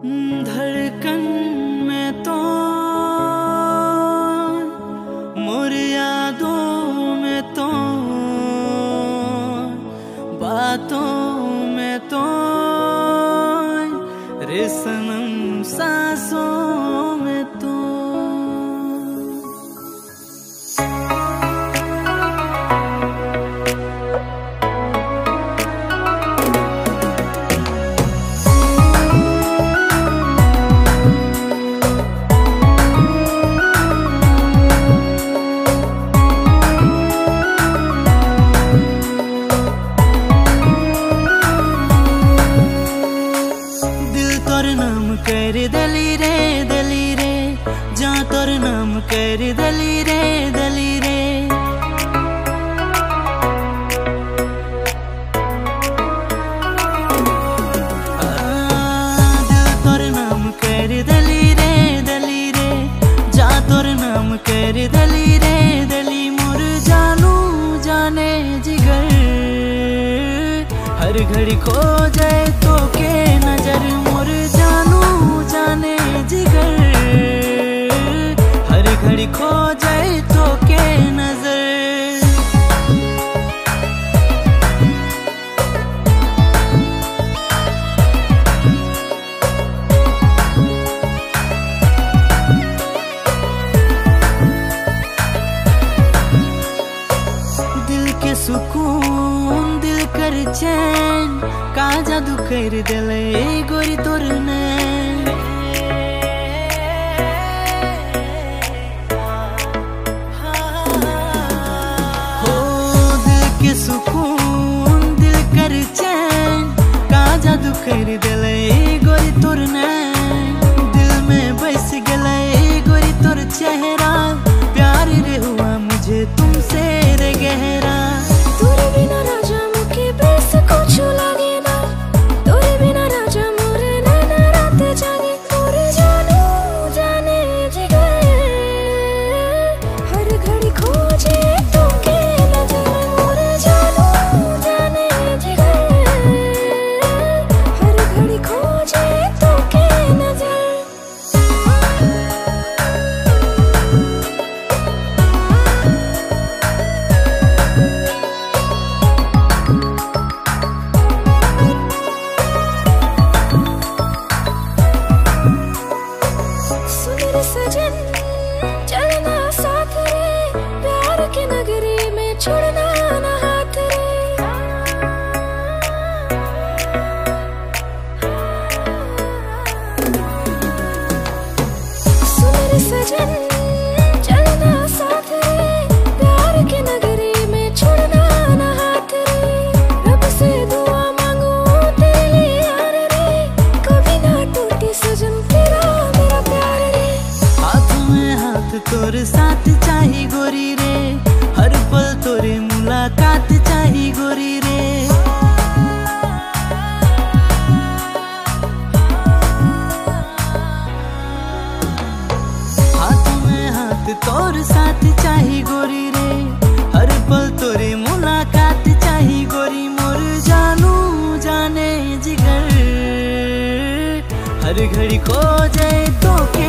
धड़कन में तो मोर यादों में तो बातों में तो रे सनम सांसों दिल तोर नाम कर दली रे दली रे। जा तोर नाम कर दली रे दली रे। हर घड़ी खो जाए तो के नज़र मोर दिल के सुकून, दिल कर चैन का जादू कर दिले गोरी तोर ने दिल के सुकून, दिल कर चैन का जादू कर दिले गोरी तोर ने रे सजन तोर साथ चाही गोरी रे। हर पल तोरे मुलाकात चाही गोरी रे। हाथ में हाथ तोर साथ चाही गोरी रे। हर पल तोरे मुलाकात चाही गोरी। मोर जानू जाने जिगर। हर घड़ी खो जाए तो के